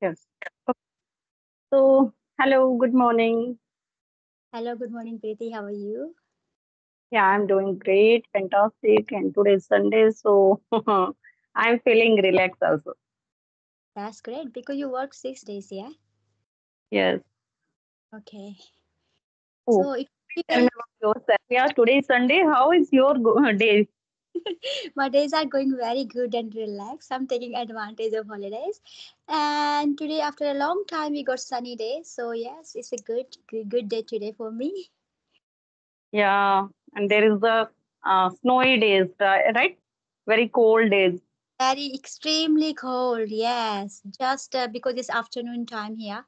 Yes. So, hello, good morning. Hello, good morning, Preeti. How are you? Yeah, I'm doing great, fantastic. And today is Sunday, so I'm feeling relaxed also. That's great because you work six days, yeah? Yes. Okay. Oh, So, if you tell me about yourself. Yeah, today is Sunday. How is your go- day? my days are going very good and relaxed. I'm taking advantage of holidays. And today, after a long time, we got sunny day. So, yes, it's a good, good, good day today for me. Yeah, and there is the uh, snowy days, right? Very cold days. Very extremely cold, yes. Just uh, because it's afternoon time here.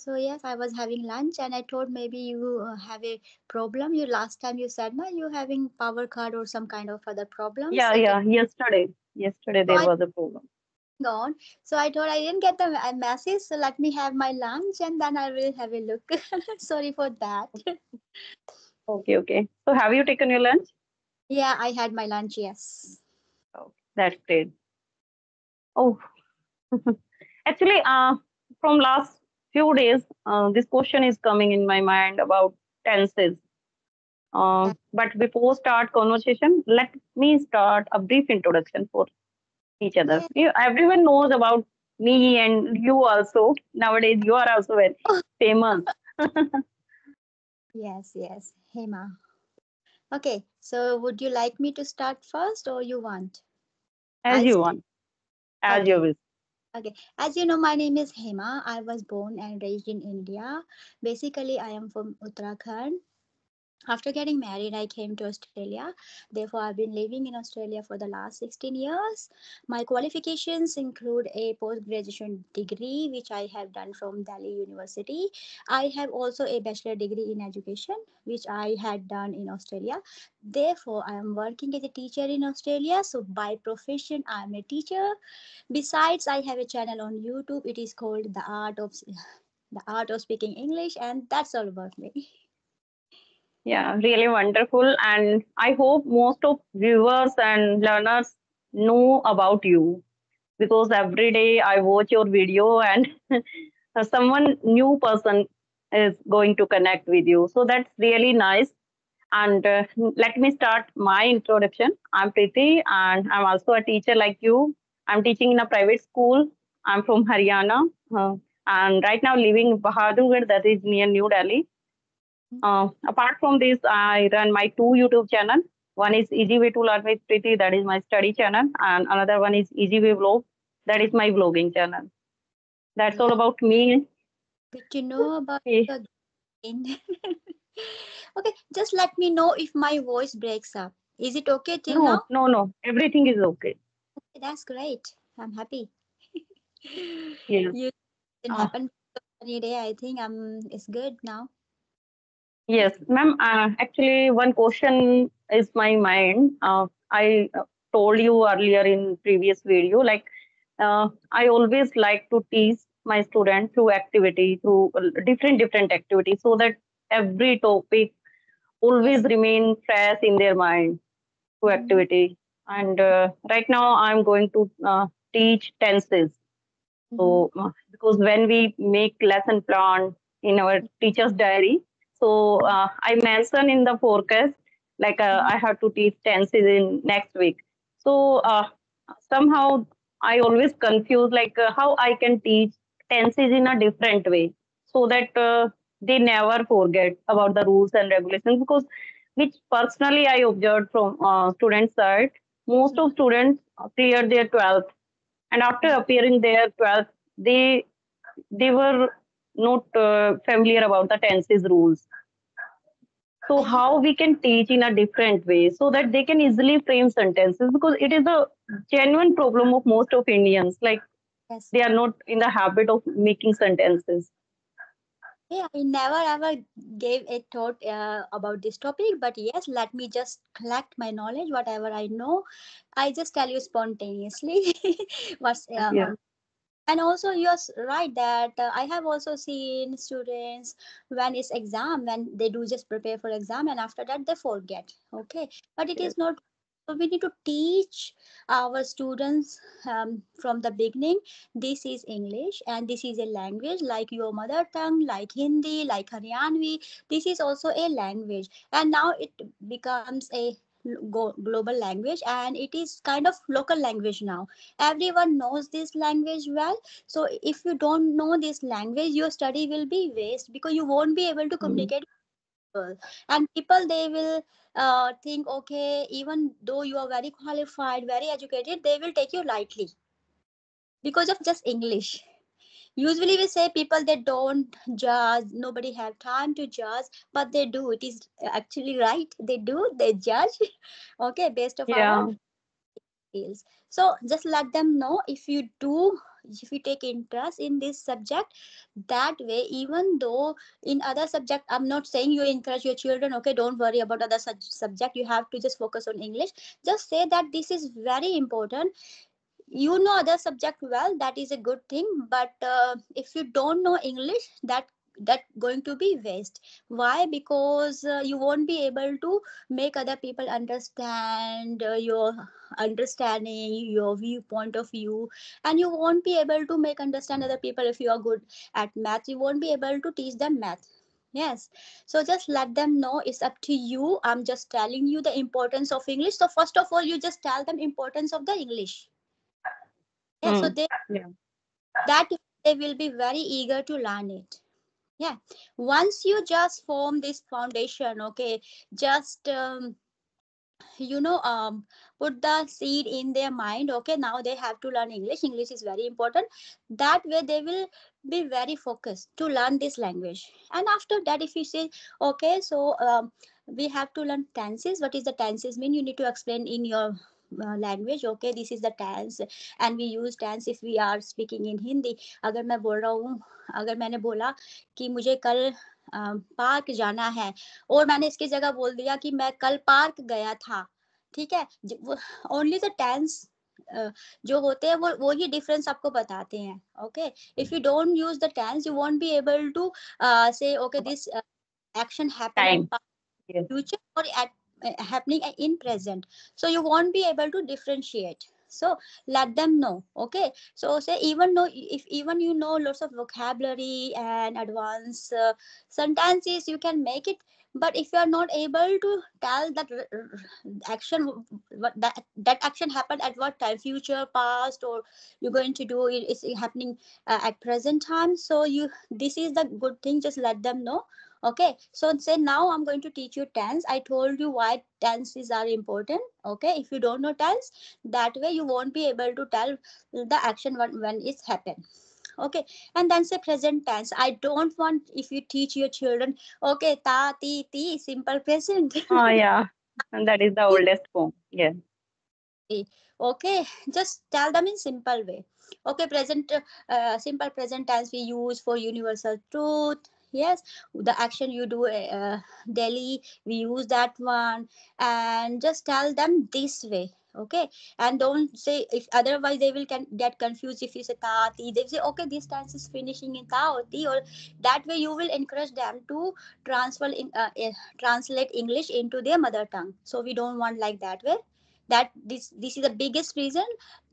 So yes, I was having lunch and I thought maybe you uh, have a problem. You last time you said no, you having power cut or some kind of other problem. Yeah, So, yeah. Yesterday, yesterday there I was a problem. on. So I thought I didn't get the uh, message. So let me have my lunch and then I will have a look. Sorry for that. Okay, okay. So, have you taken your lunch? Yeah, I had my lunch. Yes. Oh, that's great. Oh, actually, uh, from last few days, uh, this question is coming in my mind about tenses. Uh, but before start conversation, let me start a brief introduction for each other. You, everyone knows about me and you also. Nowadays, you are also very famous. Yes. Yes. Hema. Okay. So would you like me to start first or you want? As I'll you start. want, as Okay. you wish. Okay, as you know, my name is Hema. I was born and raised in India. Basically, I am from Uttarakhand. After getting married, I came to Australia. Therefore, I've been living in Australia for the last 16 years. My qualifications include a post graduation degree, which I have done from Delhi University. I have also a bachelor degree in education, which I had done in Australia. Therefore, I am working as a teacher in Australia. So, by profession, I am a teacher. Besides, I have a channel on YouTube. It is called The Art of The Art of Speaking English, and that's all about me. Yeah, really wonderful. And I hope most of viewers and learners know about you because every day I watch your video and someone new person is going to connect with you. So that's really nice. And uh, let me start my introduction. I'm Preeti and I'm also a teacher like you. I'm teaching in a private school. I'm from Haryana uh, and right now living in Bahadurgarh, that is near New Delhi. Uh, apart from this, I run my two YouTube channel. One is Easy Way to Learn with Preeti, that is my study channel, and another one is Easy Way Vlog, that is my vlogging channel. That's all about me. Good to know about Okay. you okay, just let me know if my voice breaks up. Is it okay till No, now? no, no. Everything is okay. Okay, that's great. I'm happy. yeah. you didn't Uh, any day. I think um it's good now. Yes, ma'am. Uh, actually, one question is my mind. Uh, I uh, told you earlier in previous video, like uh, I always like to teach my student through activity, through uh, different different activities, so that every topic always remain fresh in their mind through Mhm. activity. And uh, right now, I'm going to uh, teach tenses. So uh, because when we make lesson plan in our teacher's diary, so uh, I mentioned in the forecast like uh. I have to teach tenses in next week. So uh, somehow I always confuse like uh, how I can teach tenses in a different way so that uh, they never forget about the rules and regulations because which personally I observed from uh, student side, most of students clear their 12th and after appearing their 12th they they were not uh, familiar about the tenses rules so how we can teach in a different way so that they can easily frame sentences because it is a genuine problem of most of indians like yes. they are not in the habit of making sentences Yeah, I never ever gave a thought uh, about this topic, but yes, let me just collect my knowledge, whatever I know. I just tell you spontaneously what's uh, yeah and also you're right that uh, i have also seen students when it's exam when they do just prepare for exam and after that they forget okay? But it is not so we need to teach our students um, from the beginning this is english and this is a language like your mother tongue like hindi like haryanvi this is also a language. And now it becomes a global language and it is kind of local language now everyone knows this language well so if you don't know this language your study will be waste because you won't be able to Mm. communicate people. and people they will uh, think okay even though you are very qualified very educated they will take you lightly because of just english usually we say people they don't judge. Nobody have time to judge but they do. It is actually right. They do. They judge. Okay based of Yeah. our skills. So just let them know if you do if you take interest in this subject that way even though in other subject i'm not saying you encourage your children okay don't worry about other sub- subject. You have to just focus on english. Just say that this is very important you know other subject well that is a good thing but uh, if you don't know english that that going to be waste. Why? Because uh, you won't be able to make other people understand uh, your understanding your viewpoint of view and you won't be able to make understand other people if you are good at math. You won't be able to teach them math. Yes. So just let them know. It's up to you. I'm just telling you the importance of english. So first of all you just tell them importance of the english yeah so Mm. they Yeah. that they will be very eager to learn it. Yeah. Once you just form this foundation okay just um, you know um put the seed in their mind okay now they have to learn english. English is very important. That way they will be very focused to learn this language. And after that if you say okay so um, we have to learn tenses. What is the tenses mean? You need to explain in your uh, language okay this is the tense and we use tense if we are speaking in hindi अगर मैं बोल रहा हूँ अगर मैंने बोला कि मुझे कल पार्क जाना है और मैंने इसकी जगह बोल दिया कि मैं कल पार्क गया था ठीक है ओनली द टेंस जो होते हैं वो वो ही डिफरेंस आपको बताते हैं okay if you don't use the tense you won't be able to say okay this action happened in Time. Yes. Uh, happening in present. So you won't be able to differentiate. So let them know okay? So say even though if even you know lots of vocabulary and advanced uh, sentences you can make it but if you are not able to tell that action what that that action happened at what time future past or you're going to do it is happening uh, at present time? So you this is the good thing just let them know okay so say now i'm going to teach you tense i told you why tenses are important okay if you don't know tense that way you won't be able to tell the action when, when it's happened okay and then say present tense i don't want if you teach your children okay ta ti ti simple present Oh, yeah. And that is the oldest form. Yeah. okay just tell them in simple way okay present uh, simple present tense we use for universal truth yes the action you do uh, daily we use that one. And just tell them this way okay? And don't say if otherwise they will can get confused if you say ta ti they say okay this dance is finishing in ta or or that way you will encourage them to transfer in uh, uh, translate english into their mother tongue. So we don't want like that way that this this is the biggest reason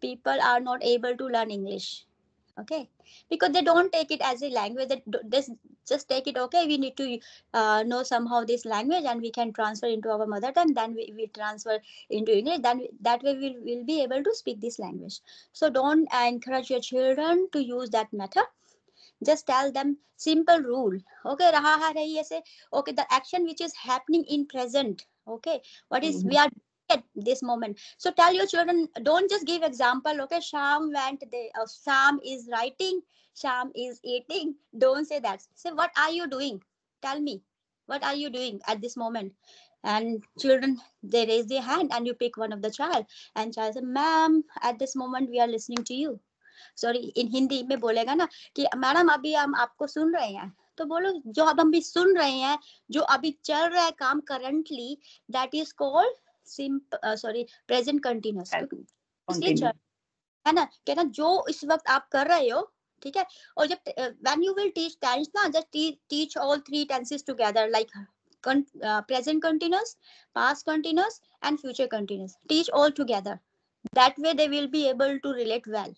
people are not able to learn english okay? Because they don't take it as a language that this just take it okay we need to uh, know somehow this language and we can transfer into our mother tongue then we, we transfer into english then we, that way we'll, we'll be able to speak this language. So don't encourage your children to use that method. Just tell them simple rule okay raha hai rahi aise okay the action which is happening in present okay what is Mhm. we are at this moment so tell your children don't just give example okay sham went there uh, sham is writing sham is eating don't say that say what are you doing tell me what are you doing at this moment and children they raise their hand and you pick one of the child and child say ma'am at this moment we are listening to you sorry in Hindi में बोलेगा ना कि madam अभी हम आपको सुन रहे हैं तो बोलो जो अब हम भी सुन रहे हैं जो अभी चल रहा है काम currently that is called simple sorry present continuous है ना? कहना जो इस वक्त आप कर रहे हो ठीक है? और जब when you will teach tense ना just teach all three tenses together like present continuous past continuous and future continuous teach all together that way they will be able to relate well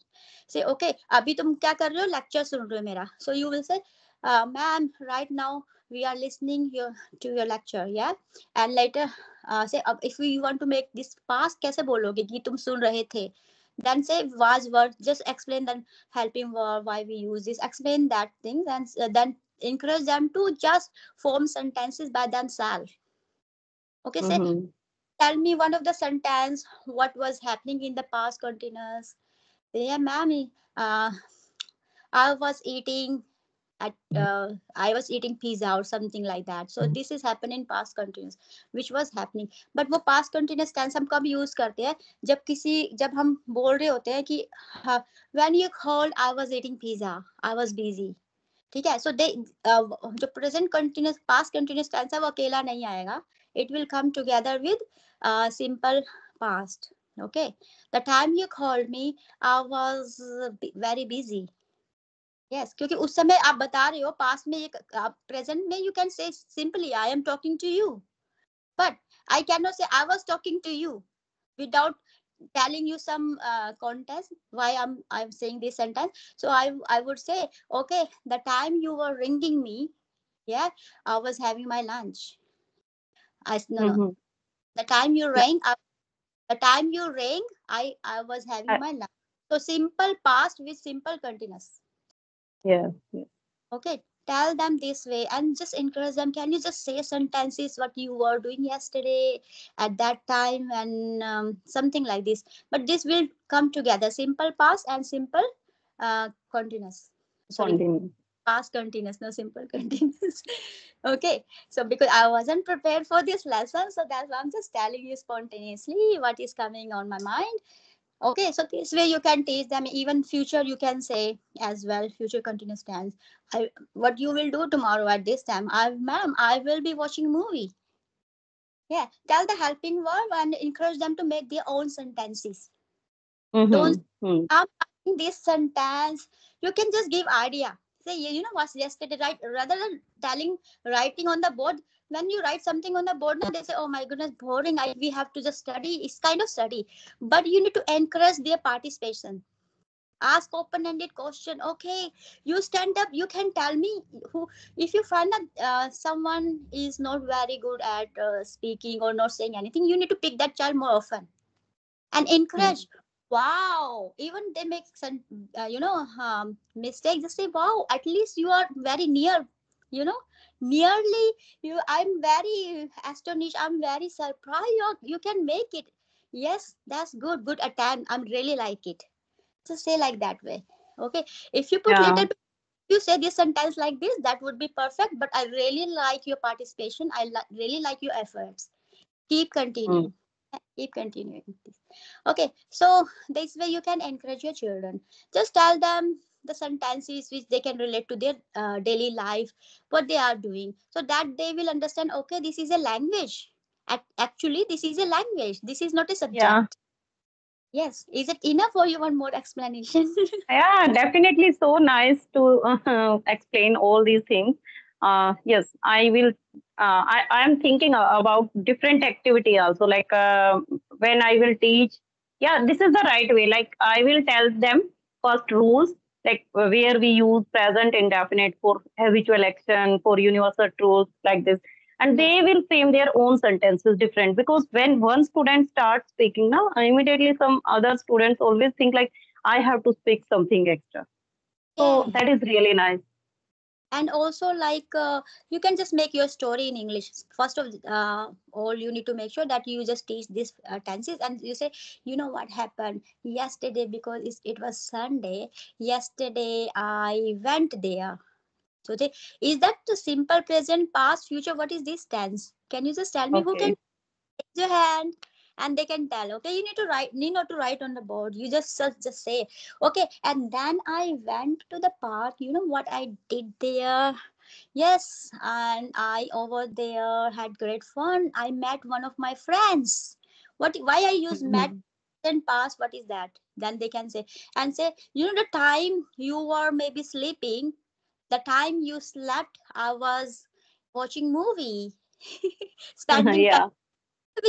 say okay अभी तुम क्या कर रहे हो? Lecture सुन रहे हो मेरा। So you will say uh, ma'am right now we are listening your, to your lecture yeah? And later uh, say uh, if we want to make this past kaise bologe ki tum sun rahe the? Then say was word just explain the helping verb why we use this. Explain that thing and uh, then encourage them to just form sentences by themselves. Okay say Mhm. tell me one of the sentence what was happening in the past continuous? Yeah ma'am uh, i was eating at uh, i was eating pizza or something like that so this is happening past continuous which was happening but वो past continuous tense हम कब use करते हैं जब किसी जब हम बोल रहे होते हैं कि हाँ, when you called I was eating pizza I was busy ठीक है so they uh, जो present continuous past continuous tense है वो अकेला नहीं आएगा it will come together with uh, simple past okay the time you called me I was uh, very busy yes क्योंकि उस समय आप बता रहे हो पास में एक प्रेजेंट में you can say simply I am talking to you but I cannot say I was talking to you without telling you some uh, context why I'm I'm saying this sentence so I I would say okay the time you were ringing me yeah I was having my lunch I s- no no Mhm. the time you Yeah. rang I, the time you rang I I was having I- my lunch so simple past with simple continuous Yes. okay tell them this way and just encourage them. Can you just say sentences what you were doing yesterday at that time and um, something like this? But this will come together simple past and simple uh, continuous. Sorry. Continue. past continuous no simple continuous. Okay so because i wasn't prepared for this lesson so that's why i'm just telling you spontaneously what is coming on my mind okay so this way you can teach them. Even future you can say as well future continuous tense. I, what you will do tomorrow at this time i ma'am i will be watching movie. Yeah tell the helping verb and encourage them to make their own sentences. Don't- Mhm. Mhm. in this sentence. You can just give idea. Say you you know what's yesterday right? Rather than telling writing on the board when you write something on the board now they say oh my goodness boring. I, we have to just study. It's kind of study. But you need to encourage their participation. Ask open-ended question. Okay you stand up. You can tell me who if you find that uh, someone is not very good at uh, speaking or not saying anything you need to pick that child more often and encourage. Wow. Even they make some uh, you know um, mistake just say wow at least you are very near you know nearly you i'm very astonished i'm very surprised you, you can make it. Yes that's good good attempt i'm really like it. Just say like that way okay? If you put Yeah. little bit you say this sentence like this that would be perfect but i really like your participation i li- really like your efforts. Keep continuing hmm. keep continuing okay so this way you can encourage your children. Just tell them the sentences which they can relate to their uh, daily life what they are doing so that they will understand okay this is a language Ac- actually this is a language this is not a subject Yeah. yes is it enough or you want more explanation Yeah, definitely so nice to uh, explain all these things. Uh, yes, I will. Uh, I I am thinking about different activity also. Like uh, when I will teach, yeah, this is the right way. Like I will tell them first rules, like uh, where we use present indefinite for habitual action, for universal truths, like this, and they will frame their own sentences different. Because when one student starts speaking, now immediately some other students always think like I have to speak something extra. So that is really nice. And also like uh, you can just make your story in english. First of uh, all you need to make sure that you just teach these uh, tenses and you say you know what happened yesterday because it's, it was sunday. Yesterday i went there. So they, is that the simple present past future? What is this tense? Can you just tell me who can raise your hand and they can tell okay you need to write need not to write on the board. You just just, just say okay. And then i went to the park you know what i did there? Yes and i over there had great fun. I met one of my friends. What why i use met Mhm. and past what is that? Then they can say and say you know the time you were maybe sleeping? The time you slept i was watching movie. Spending yeah.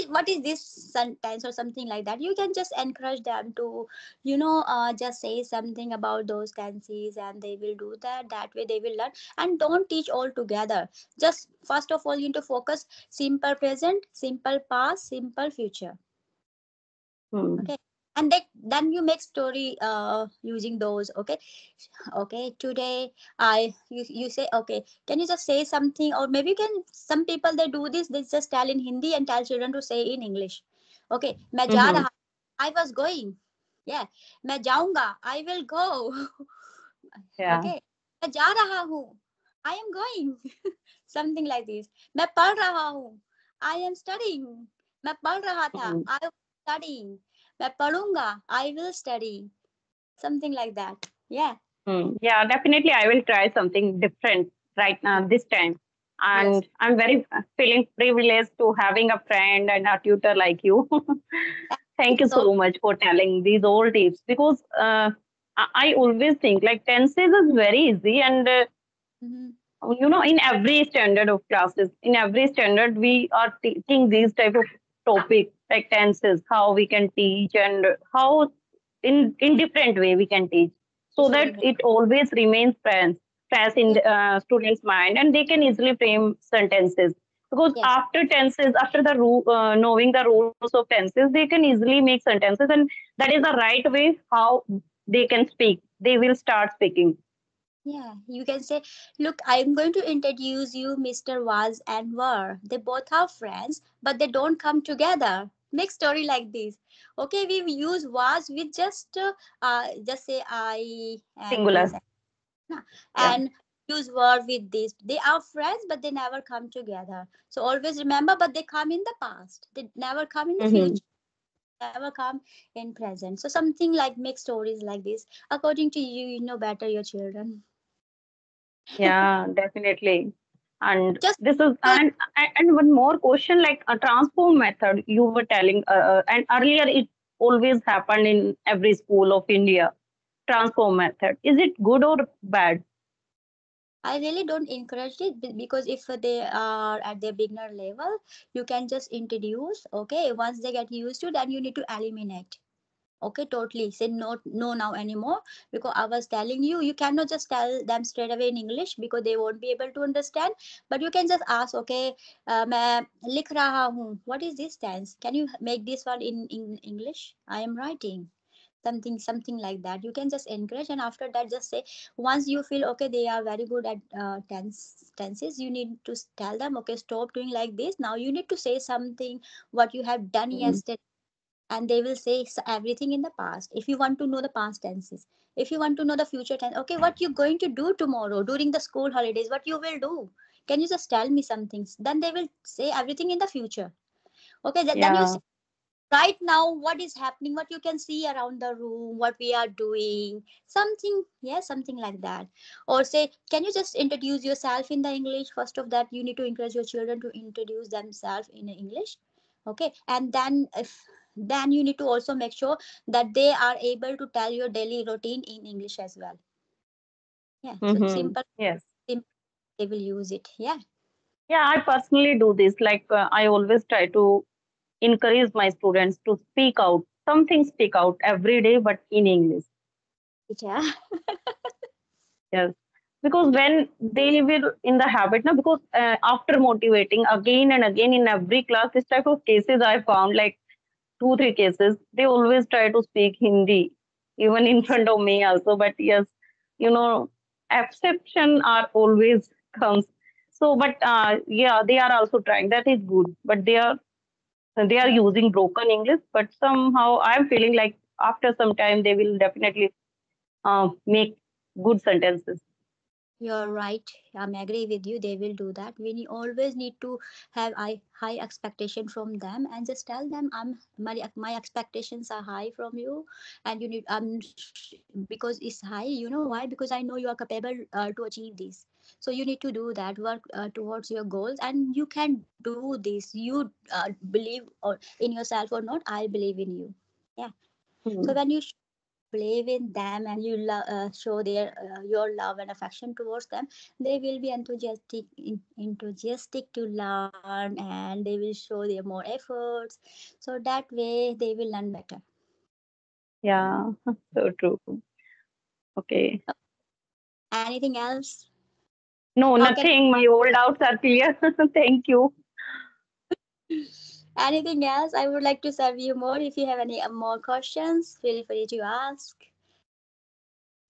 What is this sentence or something like that? You can just encourage them to you know uh, just say something about those tenses and they will do that that way they will learn. And don't teach all together. Just first of all you need to focus simple present simple past simple future. Hmm. okay and that, then you make story uh, using those okay? Okay today i you, you say okay can you just say something? Or maybe can some people they do this they just tell in hindi and tell children to say in english. Okay main mm-hmm. ja i was going. Yeah main jaunga i will go. Yeah. okay i am going. Something like this. Main pad raha hu i am studying. Main pad raha mm -hmm. i was studying. मैं पढ़ूंगा i will study something like that yeah Hmm. Yeah, definitely. I will try something different right now this time. And I'm very feeling privileged to having a friend and a tutor like you. Thank you so much for telling these all tips because uh, I I always think like tenses is very easy and uh, Mhm. you know in every standard of classes in every standard we are teaching these type of topic like tenses how we can teach and how in in different way we can teach. So that it always remains fresh fresh in the uh, students mind and they can easily frame sentences. Because Yes. after tenses after the uh, knowing the rules of tenses they can easily make sentences and that is the right way how they can speak. They will start speaking Yeah, you can say, look, I'm going to introduce you Mr. Was and Were. They both are friends, but they don't come together. Make story like this. Okay, we use was with just uh, uh just say I and Singular. and- Yeah. and use were with this. They are friends, but they never come together. So always remember, but they come in the past. They never come in the Mhm. future. Never come in present. So something like make stories like this. According to you, you know better your children. Yeah definitely and Just this is and and and one more question like a transform method you were telling uh, uh, and earlier it always happened in every school of india transform method is it good or bad I really don't encourage it because if they are at their beginner level, you can just introduce. Okay, once they get used to, then you need to eliminate okay totally. Say no no now anymore because i was telling you you cannot just tell them straight away in english because they won't be able to understand. But you can just ask okay uh, raha what is this tense? Can you make this one in, in english? I am writing. Something something like that. You can just encourage and after that just say once you feel okay they are very good at uh, tense tenses you need to tell them okay stop doing like this. Now you need to say something what you have done mm -hmm. yesterday and they will say everything in the past. If you want to know the past tenses if you want to know the future tense okay what you're going to do tomorrow during the school holidays what you will do? Can you just tell me some things? Then they will say everything in the future. Okay then, then you say right now what is happening? What you can see around the room what we are doing something yeah something like that. Or say can you just introduce yourself in the english? First of that you need to encourage your children to introduce themselves in english. Okay and then if then you need to also make sure that they are able to tell your daily routine in english as well. Yeah so Mhm. simple yes. they will use it. Yeah. Yeah i personally do this. Like uh, i always try to encourage my students to speak out. Something speak out every day but in english. Yeah. Yes, because when they were in the habit, now because uh, after motivating again and again in every class, this type of cases I found like two three cases, they always try to speak Hindi, even in front of me also. But yes, you know, exception are always comes. So, but uh, yeah, they are also trying. That is good, but they are they are using broken English. But somehow I'm feeling like after some time they will definitely uh, make good sentences. You're right. I'm agree with you. They will do that. We need, always need to have high, high expectation from them and just tell them I'm my my expectations are high from you, and you need um because it's high. You know why? Because I know you are capable uh, to achieve this. So you need to do that work uh, towards your goals, and you can do this. You uh, believe or in yourself or not, I believe in you. Yeah. Hmm. So when you play with them and you lo- uh, show their uh, your love and affection towards them they will be enthusiastic in, enthusiastic to learn and they will show their more efforts so that way they will learn better Yeah, so true. Okay. anything else No, can- nothing. My old doubts are clear. Thank you. anything else i would like to serve you more if you have any uh, more questions feel free to ask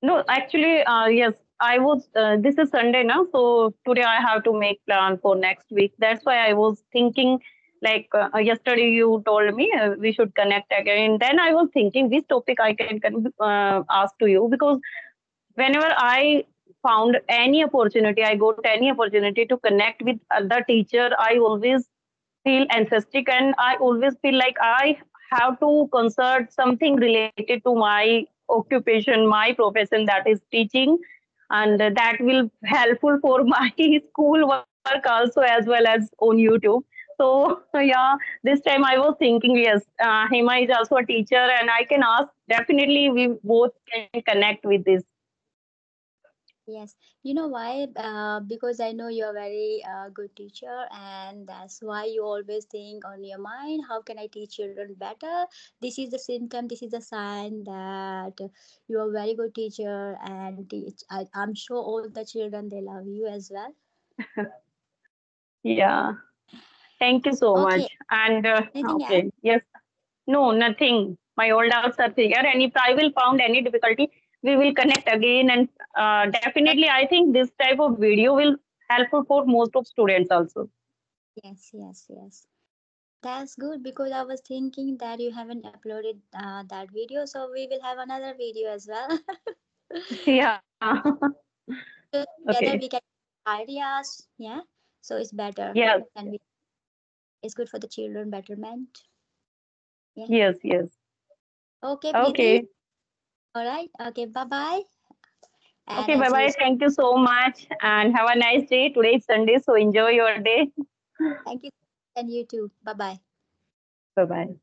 No, actually, uh, yes, I was. Uh, this is Sunday now, so today I have to make plan for next week. That's why I was thinking. Like uh, yesterday, you told me uh, we should connect again. Then I was thinking which topic I can uh, ask to you because whenever I found any opportunity, I got any opportunity to connect with other teacher. I always feel enthusiastic, and I always feel like I have to consult something related to my occupation, my profession, that is teaching, and that will helpful for my school work also as well as on YouTube. So yeah, this time I was thinking, yes, uh, Hema is also a teacher, and I can ask. Definitely, we both can connect with this. Yes, you know why? Uh, because I know you're a very uh, good teacher, and that's why you always think on your mind, how can I teach children better? This is the symptom, this is a sign that you're a very good teacher, and teach. I, I'm sure all the children they love you as well. Yeah. Thank you so Okay. much. And uh, okay, yes. No, nothing. My old doubts are clear. And if I will found any difficulty, we will connect again. And uh, definitely, I think this type of video will helpful for most of students also. Yes, yes, yes. That's good because I was thinking that you haven't uploaded uh, that video, so we will have another video as well. Yeah. So together okay. we can ideas yeah so it's better yeah and we, it's good for the children betterment Yes. Yes. okay. Okay. All right okay bye bye Okay. Bye bye. Thank you so much. And have a nice day. Today is Sunday, so enjoy your day. thank you and you too bye bye Bye bye.